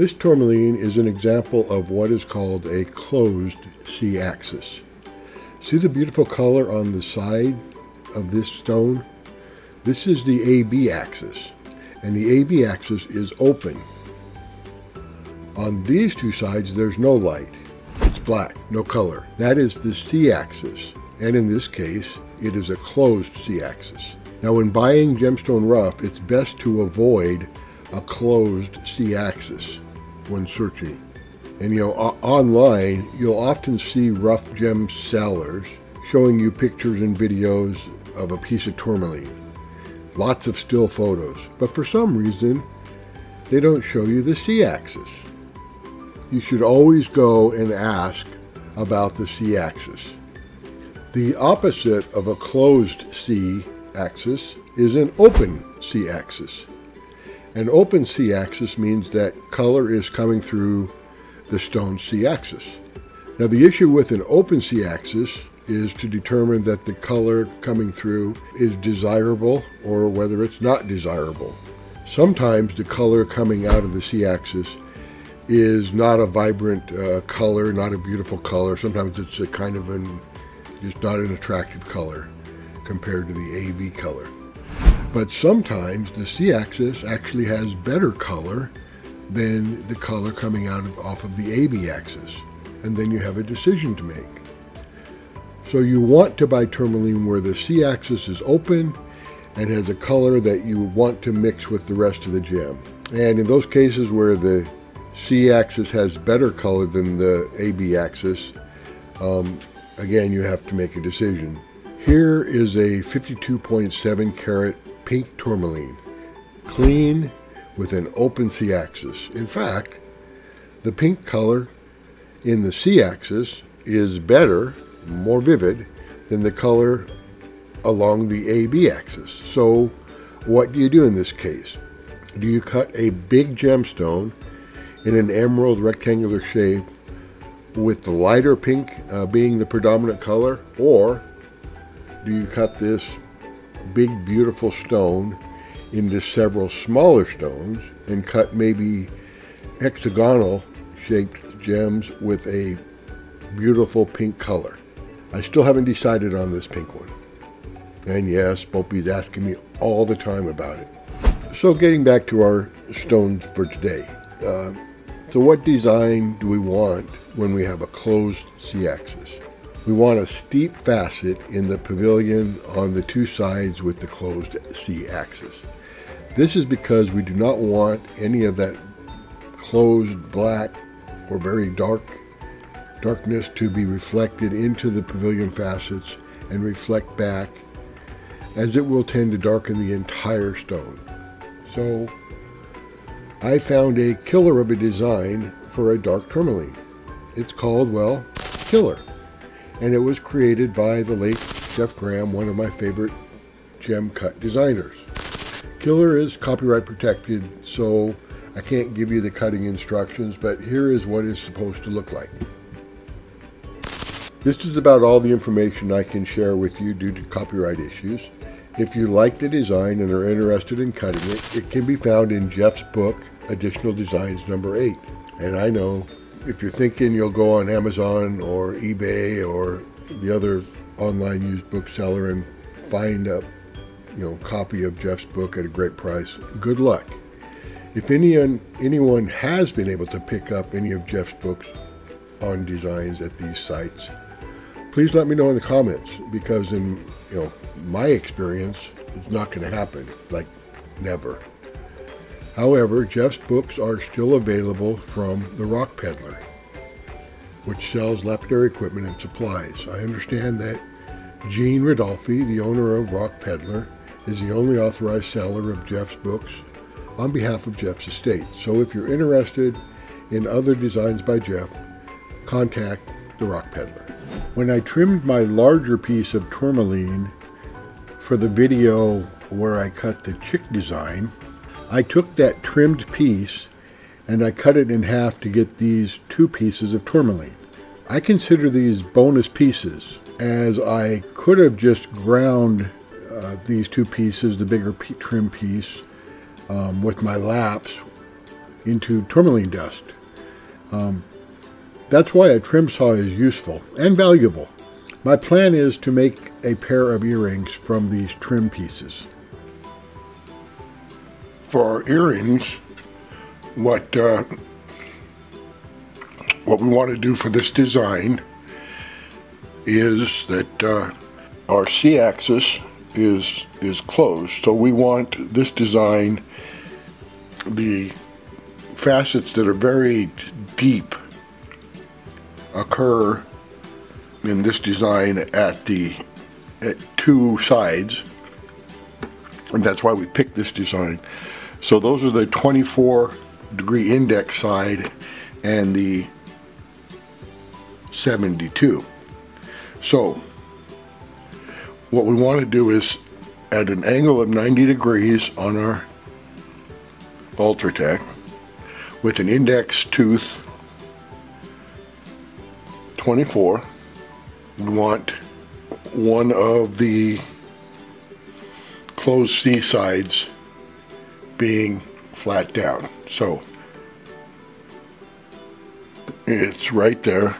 This tourmaline is an example of what is called a closed C-axis. See the beautiful color on the side of this stone? This is the AB axis, and the AB axis is open. On these two sides, there's no light. It's black, no color. That is the C-axis, and in this case, it is a closed C-axis. Now when buying gemstone rough, it's best to avoid a closed C-axis when searching. And you know, online, you'll often see rough gem sellers showing you pictures and videos of a piece of tourmaline. Lots of still photos. But for some reason, they don't show you the C-axis. You should always go and ask about the C-axis. The opposite of a closed C-axis is an open C-axis. An open C-axis means that color is coming through the stone C-axis. Now the issue with an open C-axis is to determine that the color coming through is desirable or whether it's not desirable. Sometimes the color coming out of the C-axis is not a vibrant uh, color, not a beautiful color. Sometimes it's a kind of an, just not an attractive color compared to the AB color. But sometimes the C-axis actually has better color than the color coming out of, off of the AB axis. And then you have a decision to make. So you want to buy tourmaline where the C-axis is open and has a color that you want to mix with the rest of the gem. And in those cases where the C-axis has better color than the AB axis, um, again, you have to make a decision. Here is a 52.7 carat pink tourmaline, clean with an open C-axis. In fact, the pink color in the C-axis is better, more vivid, than the color along the AB axis. So what do you do in this case? Do you cut a big gemstone in an emerald rectangular shape with the lighter pink uh, being the predominant color or do you cut this big beautiful stone into several smaller stones and cut maybe hexagonal shaped gems with a beautiful pink color. I still haven't decided on this pink one. And yes, Bopie's asking me all the time about it. So getting back to our stones for today. Uh, so what design do we want when we have a closed C-axis? We want a steep facet in the pavilion on the two sides with the closed C-axis. This is because we do not want any of that closed black or very dark darkness to be reflected into the pavilion facets and reflect back as it will tend to darken the entire stone. So I found a killer of a design for a dark tourmaline. It's called, well, Killer and it was created by the late Jeff Graham, one of my favorite gem cut designers. Killer is copyright protected, so I can't give you the cutting instructions, but here is what it's supposed to look like. This is about all the information I can share with you due to copyright issues. If you like the design and are interested in cutting it, it can be found in Jeff's book, Additional Designs number 8. And I know if you're thinking you'll go on Amazon or eBay or the other online used bookseller and find a you know copy of Jeff's book at a great price, good luck. If anyone anyone has been able to pick up any of Jeff's books on designs at these sites, please let me know in the comments because in you know my experience, it's not going to happen. Like never. However, Jeff's books are still available from The Rock Peddler, which sells lapidary equipment and supplies. I understand that Gene Ridolfi, the owner of Rock Peddler, is the only authorized seller of Jeff's books on behalf of Jeff's estate. So if you're interested in other designs by Jeff, contact The Rock Peddler. When I trimmed my larger piece of tourmaline for the video where I cut the chick design, I took that trimmed piece and I cut it in half to get these two pieces of tourmaline. I consider these bonus pieces as I could have just ground uh, these two pieces, the bigger trim piece, um, with my laps into tourmaline dust. Um, that's why a trim saw is useful and valuable. My plan is to make a pair of earrings from these trim pieces. For our earrings, what uh, what we want to do for this design is that uh, our C-axis is is closed. So we want this design, the facets that are very deep occur in this design at the at two sides and that's why we picked this design so those are the 24 degree index side and the 72 so what we want to do is at an angle of 90 degrees on our Ultra Tec with an index tooth 24 we want one of the closed C sides being flat down so it's right there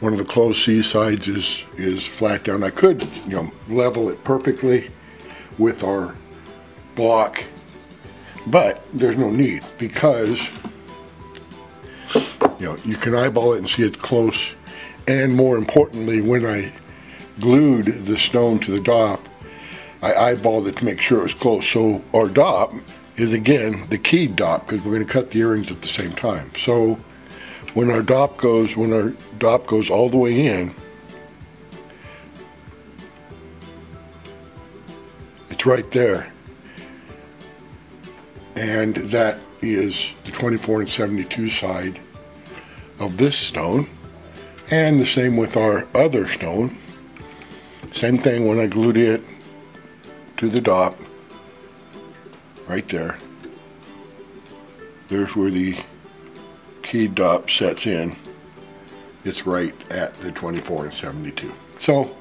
one of the closed C sides is, is flat down. I could, you know, level it perfectly with our block, but there's no need because, you know, you can eyeball it and see it's close. And more importantly, when I glued the stone to the dop, I eyeballed it to make sure it was close. So our dop is again the keyed dop because we're going to cut the earrings at the same time. So when our dot goes, when our dop goes all the way in, it's right there. And that is the 24 and 72 side of this stone. And the same with our other stone. Same thing when I glued it to the dop, right there. There's where the key dop sets in, it's right at the 24 and 72. So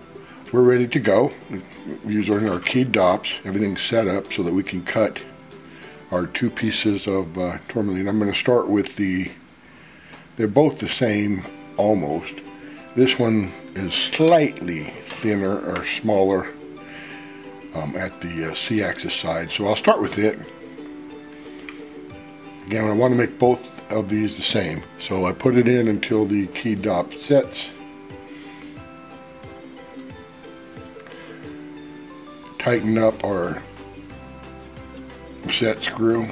we're ready to go. Using our keyed dops, everything's set up so that we can cut our two pieces of uh, tourmaline. I'm going to start with the, they're both the same almost. This one is slightly thinner or smaller um, at the uh, C-axis side. So I'll start with it. Again, I want to make both of these the same. So I put it in until the key dop sets. Tighten up our set screw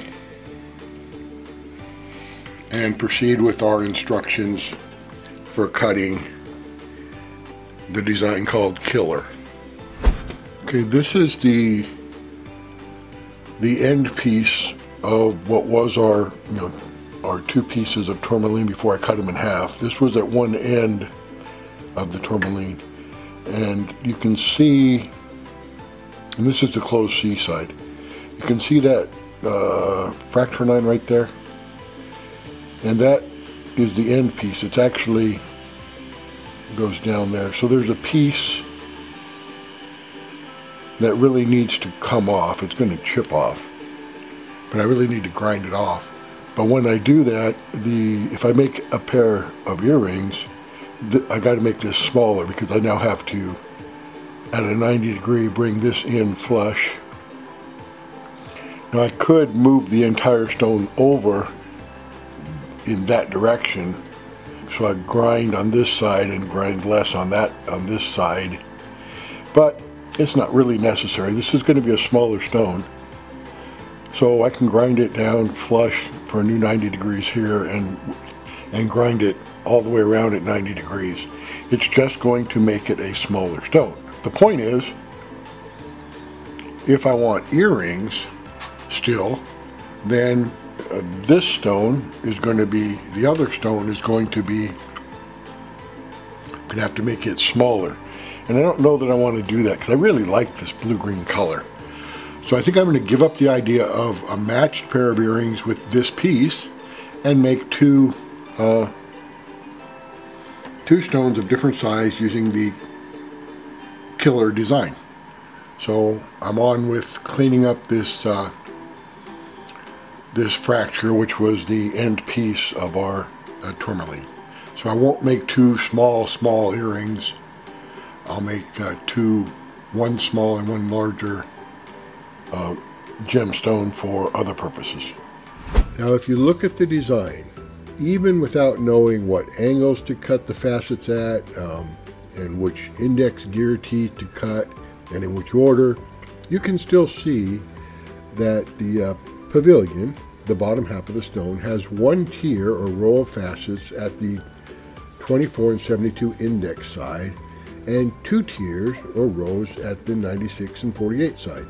and proceed with our instructions for cutting the design called Killer. Okay, this is the the end piece of what was our you know are two pieces of tourmaline before I cut them in half. This was at one end of the tourmaline. And you can see and this is the closed C side you can see that uh, fracture line right there? And that is the end piece. It's actually goes down there. So there's a piece that really needs to come off. It's going to chip off. But I really need to grind it off. But when I do that, the if I make a pair of earrings, I got to make this smaller because I now have to, at a 90 degree, bring this in flush. Now I could move the entire stone over in that direction so I grind on this side and grind less on that on this side. But it's not really necessary this is going to be a smaller stone so I can grind it down flush for a new 90 degrees here and and grind it all the way around at 90 degrees. It's just going to make it a smaller stone. The point is, if I want earrings still, then uh, this stone is going to be, the other stone is going to be, going to have to make it smaller. And I don't know that I want to do that because I really like this blue-green color. So I think I'm going to give up the idea of a matched pair of earrings with this piece and make two uh, two stones of different size using the killer design. So I'm on with cleaning up this uh, this fracture, which was the end piece of our uh, tourmaline. So I won't make two small, small earrings. I'll make uh, two, one small and one larger uh, gemstone for other purposes. Now if you look at the design, even without knowing what angles to cut the facets at, um, and which index gear teeth to cut, and in which order, you can still see that the uh, pavilion, the bottom half of the stone, has one tier or row of facets at the 24 and 72 index side, and two tiers or rows at the 96 and 48 side.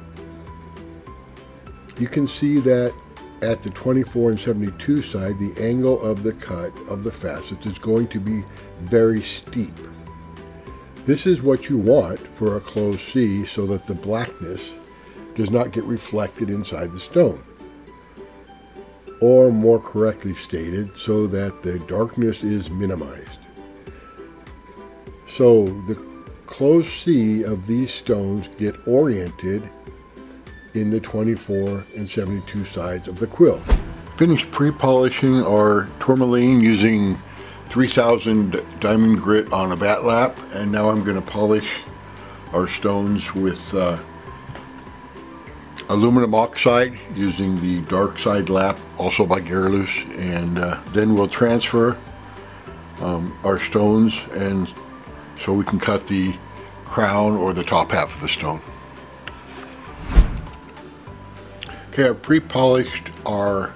You can see that at the 24 and 72 side, the angle of the cut of the facets is going to be very steep. This is what you want for a closed C so that the blackness does not get reflected inside the stone. Or more correctly stated, so that the darkness is minimized. So the closed C of these stones get oriented in the 24 and 72 sides of the quilt. Finished pre-polishing our tourmaline using 3000 diamond grit on a BATT lap and now I'm going to polish our stones with uh, aluminum oxide using the dark side lap also by Gearloose and uh, then we'll transfer um, our stones and so we can cut the crown or the top half of the stone. Okay, I've pre-polished our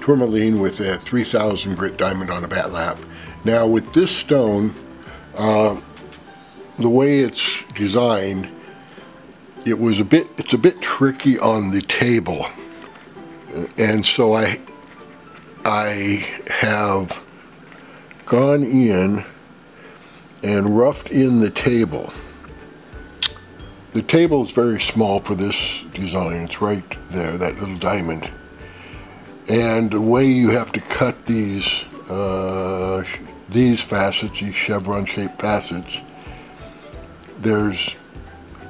tourmaline with a 3000 grit diamond on a BATT lap. Now with this stone, uh, the way it's designed, it was a bit, it's a bit tricky on the table. And so I, I have gone in and roughed in the table. The table is very small for this design. It's right there, that little diamond. And the way you have to cut these uh, these facets, these chevron shaped facets, there's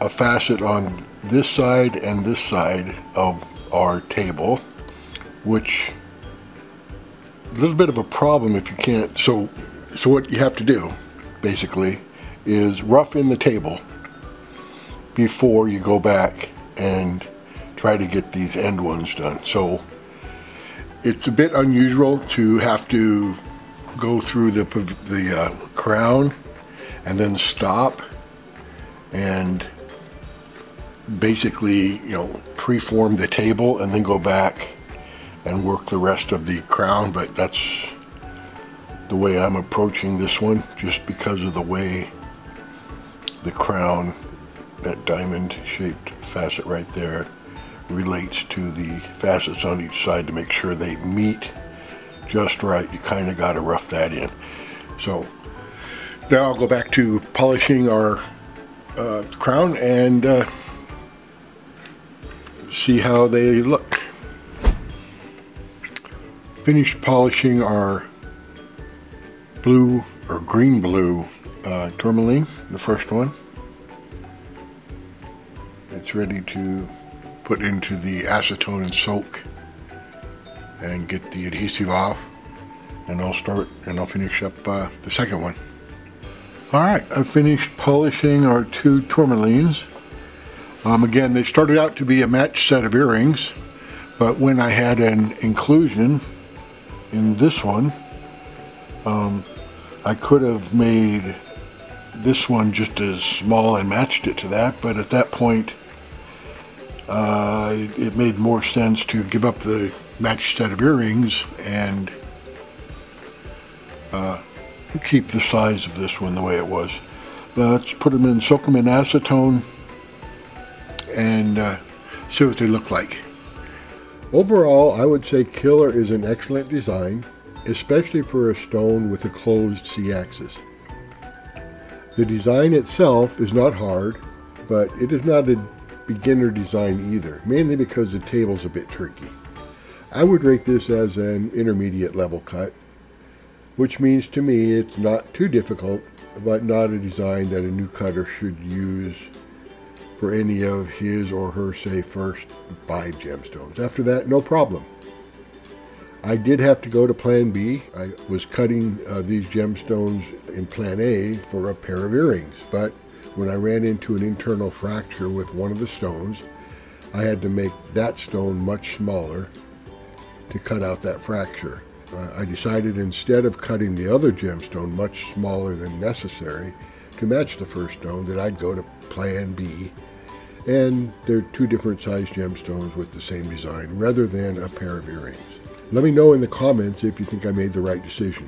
a facet on this side and this side of our table, which a little bit of a problem if you can't. So, so what you have to do, basically, is rough in the table before you go back and try to get these end ones done. So it's a bit unusual to have to go through the, the uh, crown and then stop and basically, you know, preform the table and then go back and work the rest of the crown, but that's the way I'm approaching this one, just because of the way the crown that diamond shaped facet right there relates to the facets on each side to make sure they meet just right. You kind of got to rough that in. So now I'll go back to polishing our uh, crown and uh, see how they look. Finished polishing our blue or green blue uh, tourmaline, the first one. It's ready to put into the acetone and soak and get the adhesive off and I'll start and I'll finish up uh, the second one. Alright, I've finished polishing our two tourmalines. Um, again, they started out to be a matched set of earrings, but when I had an inclusion in this one, um, I could have made this one just as small and matched it to that, but at that point uh, it made more sense to give up the matched set of earrings and uh, keep the size of this one the way it was. let's put them in, soak them in acetone and uh, see what they look like. Overall, I would say Killer is an excellent design, especially for a stone with a closed C-axis. The design itself is not hard, but it is not a beginner design either, mainly because the table's a bit tricky. I would rate this as an intermediate level cut, which means to me it's not too difficult, but not a design that a new cutter should use for any of his or her, say, first five gemstones. After that, no problem. I did have to go to plan B. I was cutting uh, these gemstones in plan A for a pair of earrings, but when I ran into an internal fracture with one of the stones, I had to make that stone much smaller to cut out that fracture. Uh, I decided instead of cutting the other gemstone much smaller than necessary to match the first stone that I'd go to plan B and they're two different sized gemstones with the same design rather than a pair of earrings. Let me know in the comments if you think I made the right decision.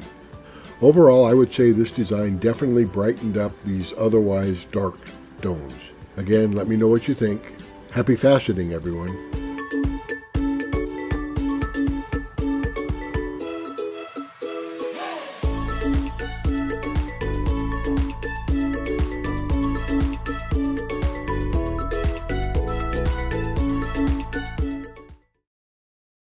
Overall, I would say this design definitely brightened up these otherwise dark stones. Again, let me know what you think. Happy faceting, everyone.